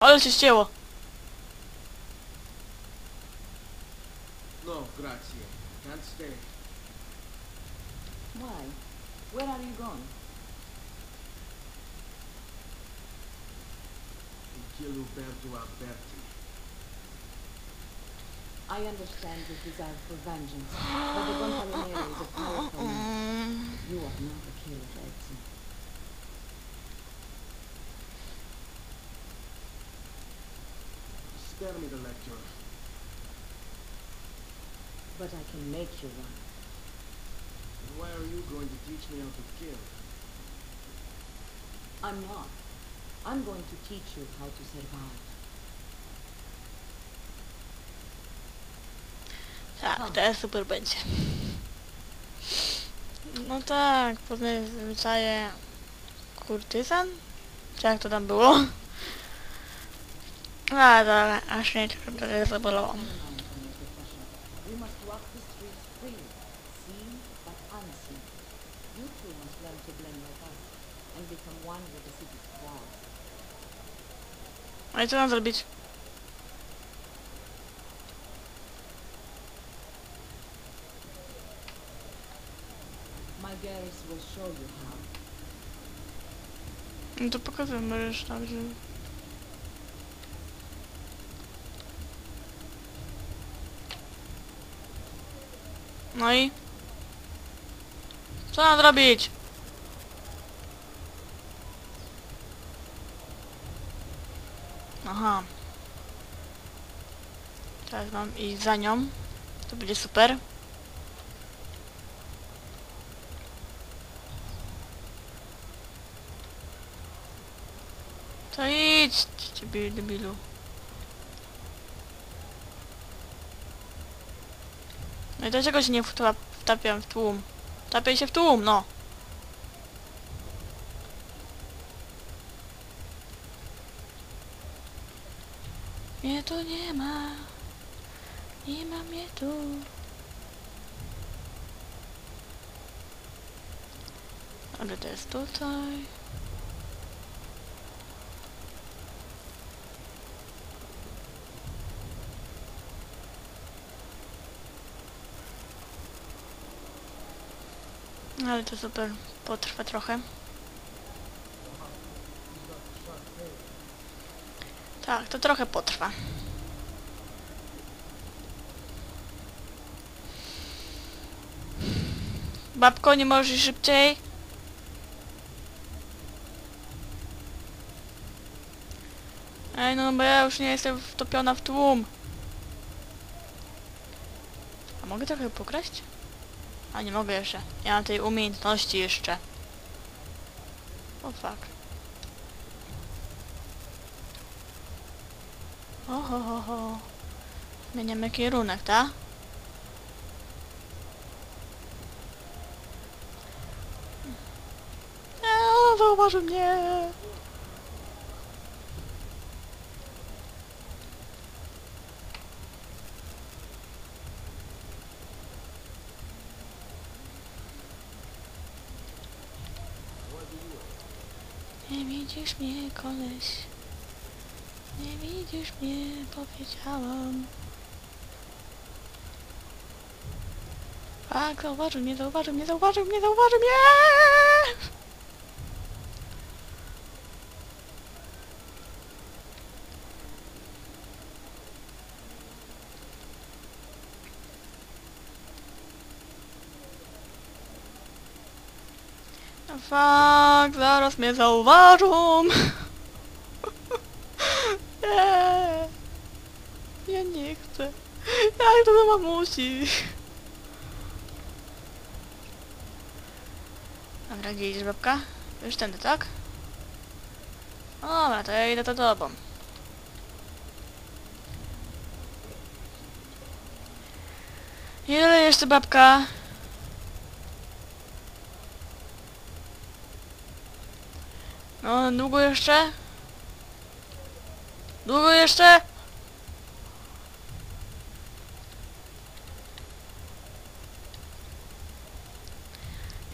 Ale się ścięło. No, grazie. Can't stay. Why? Where are you going? We kill Uberto Alberti. I understand your desire for vengeance, but the Gonfaloniere is a powerful man. You are not a killer, Edson. Spare me the lecture. But I can make you one. And why are you going to teach me how to kill? I'm not. I'm going to teach you how to survive. tak, teraz super będzie. No tak, poznaj zwyczaje kurtyzan? Czy jak to tam było? A, dobra, aż mnie trochę zabolało. I co mam zrobić? No to pokazuję, możesz tak, że... No i? Co mam zrobić? Aha. Teraz mam iść za nią. To będzie super. To idź, ciebie debilu. No i dlaczego się nie wtapiam w tłum? Wtapiaj się w tłum, no. Mnie tu nie ma. Nie ma mnie tu. Ale to jest tutaj. Ale to super. Potrwa trochę. Tak, to trochę potrwa. Babko, nie możesz szybciej? Ej, no bo ja już nie jestem wtopiona w tłum. A mogę trochę pokraść? A nie mogę jeszcze. Nie mam tej umiejętności jeszcze. O fuck. Oho, ho, ho. Zmieniamy kierunek, tak? Eee, zauważył mnie! Nie widzisz mnie, koleś. Nie widzisz mnie, powiedziałam. Tak, zauważył mnie, zauważył mnie, zauważył mnie, zauważył mnie! Fuck, zaraz mnie zauważą. nie. Ja nie chcę. Jak to do mamusi? Dobra, gdzie idziesz babka? Już tędy, tak? Dobra, to ja idę za tobą. Ile jeszcze babka? No, długo jeszcze? Długo jeszcze?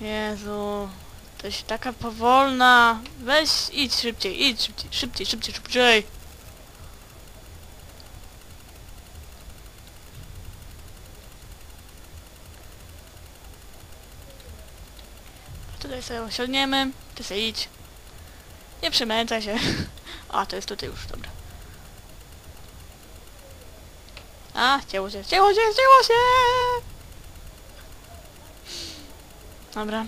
Jezu, to się taka powolna. Weź, idź szybciej, idź szybciej, szybciej, szybciej, szybciej. Tutaj sobie usiądniemy, ty sobie idź. Nie przemęczaj się. A, to jest tutaj już, dobra. A, chciało się, chciało się, chciało się! Dobra.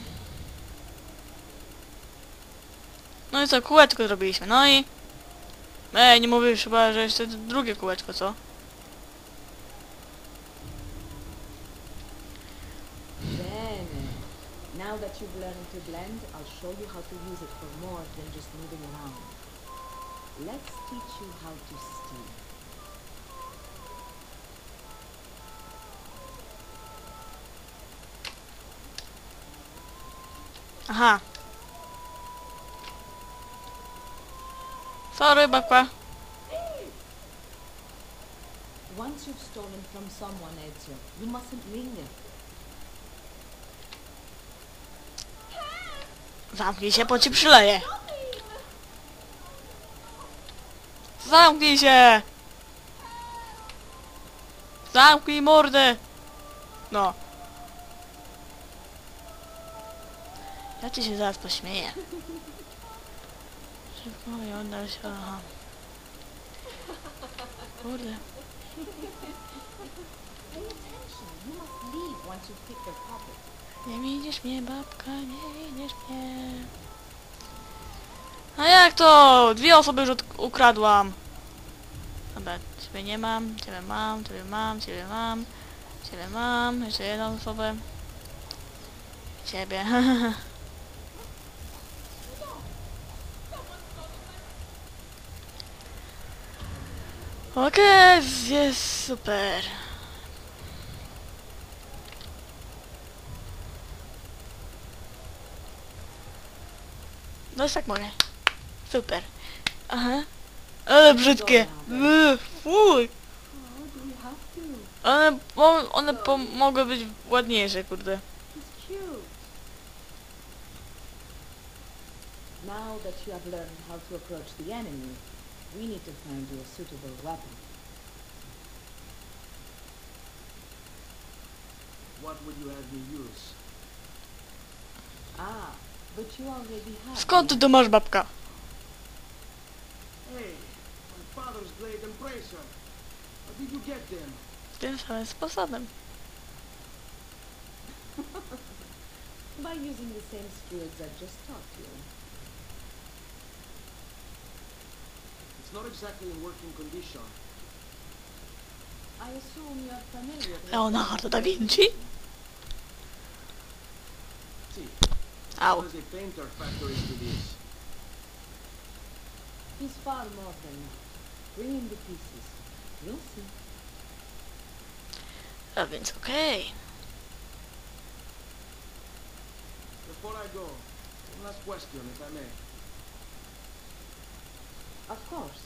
No i co, kółeczko zrobiliśmy, no i... Ej, nie mówisz chyba, że jeszcze drugie kółeczko, co? You've learned to blend, I'll show you how to use it for more than just moving around. Let's teach you how to steal. Aha. Sorry, bakła. Once you've stolen from someone, Ezio, you mustn't linger. Zamknij się, bo ci przyleję. Zamknij się! Zamknij mordę! No. Ja ci się zaraz pośmieję. Szybko i oddal się, aha. Kurde. Pay attention. You must leave once you've picked their pocket. Nie widzisz mnie, babka, nie widzisz mnie. A jak to? Dwie osoby już ukradłam. Dobra, ciebie nie mam, ciebie mam, ciebie mam, ciebie mam, ciebie mam, jeszcze jedną osobę. Ciebie. Okej, jest super. No tak mogę. Super. Aha. Ale brzydkie. Yy, Fuj. One, one po- mogły być ładniejsze, kurde. He's cute. Now that you have learned how to approach the enemy, we need to find you a suitable weapon. What would you have me use? Ah, but you already have. Skąd to masz, babka? Hey, my father's blade and bracer. How did you get them? Tym samym sposobem. By using the same skills I just taught you. It's not exactly in working condition. I assume you're familiar with Leonardo da Vinci? See, Au. what does a painter factor into this? He's far more than that. Bring him the pieces. You'll see. A okay. Before I go, one last question, if I may. Of course.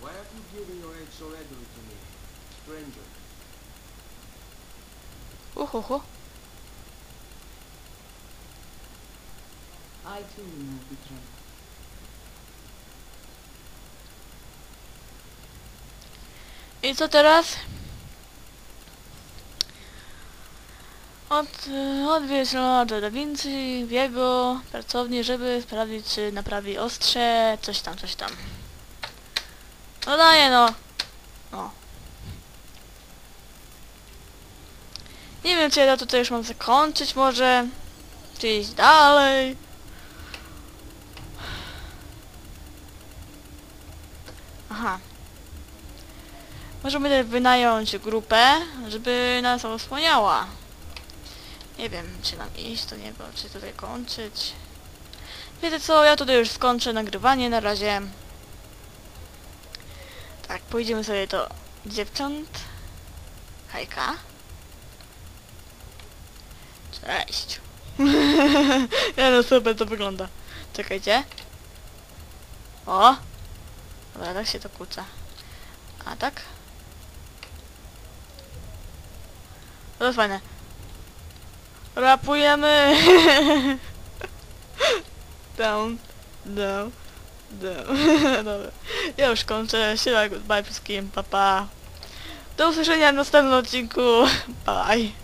Why have you given your aid so readily to me, stranger? Oh, ho, I will not betray. I co teraz? Od, odwiedź Leonardo da Vinci w jego pracowni, żeby sprawdzić, czy naprawi ostrze, coś tam, coś tam. No daję, no. No. Nie wiem, czy ja tutaj już mam zakończyć może, czy iść dalej. Aha. Możemy wynająć grupę, żeby nas osłaniała. Nie wiem, czy nam iść do niego, czy tutaj kończyć. Wiecie co, ja tutaj już skończę nagrywanie na razie. Tak, pójdziemy sobie do dziewcząt. Hejka. Cześć. ja no super to wygląda. Czekajcie. O! Dobra, tak się to kłóca. A tak? To jest fajne. Rapujemy! down, down, down. Dobra. Ja już kończę. Siema, goodbye wszystkim. Pa, pa. Do usłyszenia w następnym odcinku. Bye.